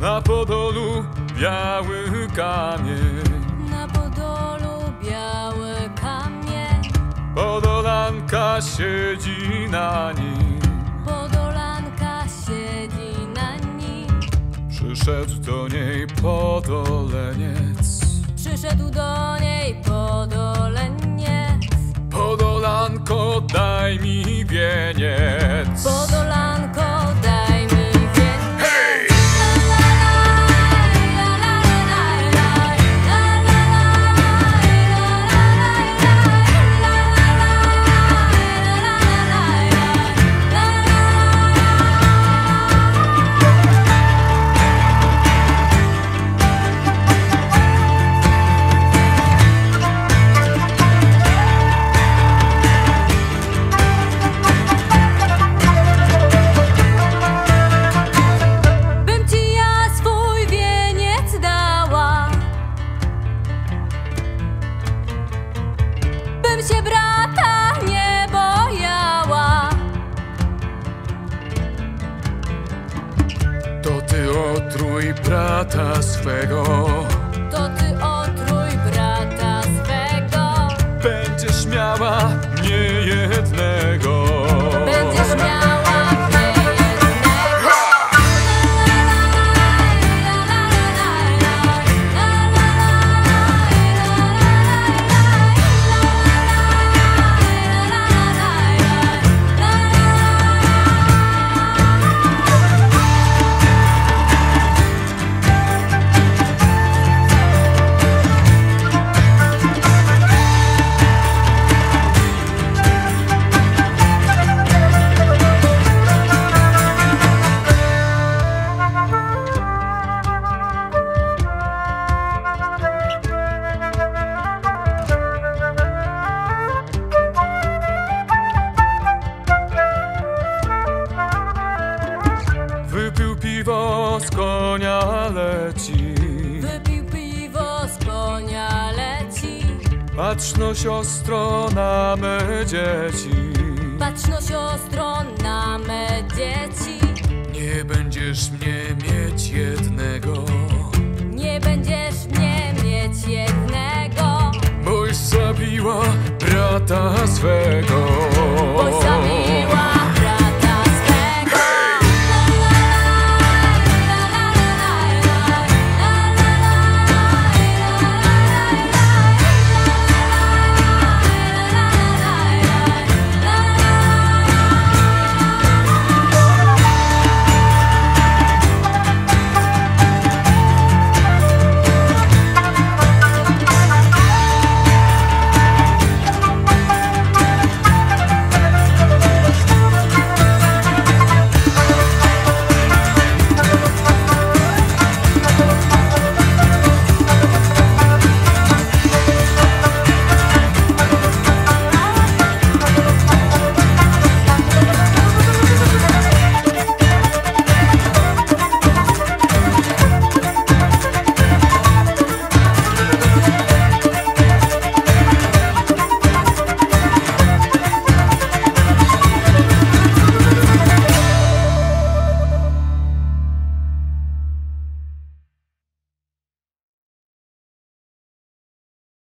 Na Podolu biały kamień. Na Podolu biały kamień, Podolanka siedzi na nim. Podolanka siedzi na nim. Przyszedł do niej podoleniec. Przyszedł do niej podoleniec. Podolanko daj mi wieniec brata swego piwo z konia leci. Wypił piwo z konia leci. Patrz no siostro na me dzieci. Patrz no siostro na me dzieci. Nie będziesz mnie mieć jednego. Nie będziesz mnie mieć jednego. Boś zabiła brata swego